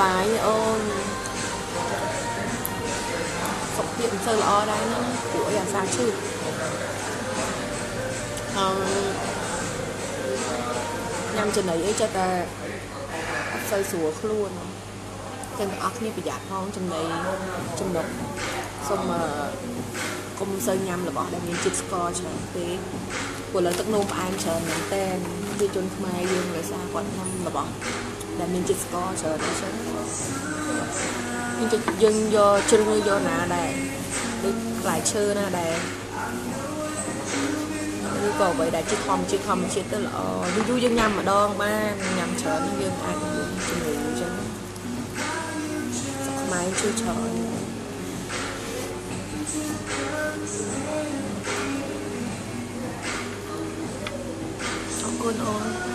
បាយអូនសុខភាពមិនសូវល្អដែរណាព្រោះអាសាឈឺហើយញ៉ាំចំណីអីចេះតែអត់សូវស្រួលខ្លួនចឹងទាំងអស់គ្នាប្រយ័ត្នផងចំណីចំណុកសូមអឺកុំសូវញ៉ាំរបស់ដែលមានជាតិស្ករច្រើនពេកព្រោះលើទឹកនោមផ្អែមច្រើនមែនតើប្រជាជនខ្មែរយើងដោយសារគាត់ញ៉ាំរបស់ là mình chỉ có sợ đó sợ mình chỉ dừng do chân người do nà đây đi lại chơi nà đây đi cầu vậy đại chỉ thầm chỉ thầm chỉ tới là du du dân nhầm mà đo ba nhầm chờ nó dân ai cũng muốn chân người chân sao mà chưa chờ Hãy subscribe không bỏ lỡ